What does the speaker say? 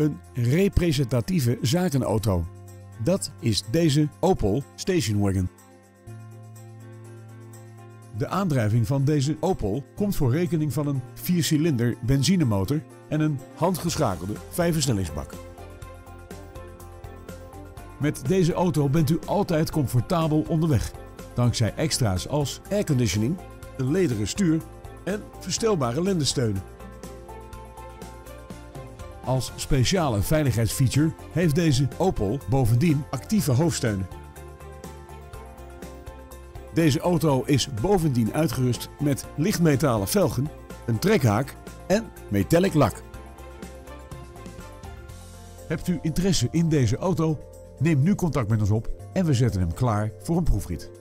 een representatieve zakenauto. Dat is deze Opel Station Wagon. De aandrijving van deze Opel komt voor rekening van een 4-cilinder benzinemotor en een handgeschakelde vijfversnellingsbak. Met deze auto bent u altijd comfortabel onderweg, dankzij extra's als airconditioning, een lederen stuur en verstelbare lendensteunen. Als speciale veiligheidsfeature heeft deze Opel bovendien actieve hoofdsteunen. Deze auto is bovendien uitgerust met lichtmetalen velgen, een trekhaak en metallic lak. Hebt u interesse in deze auto? Neem nu contact met ons op en we zetten hem klaar voor een proefrit.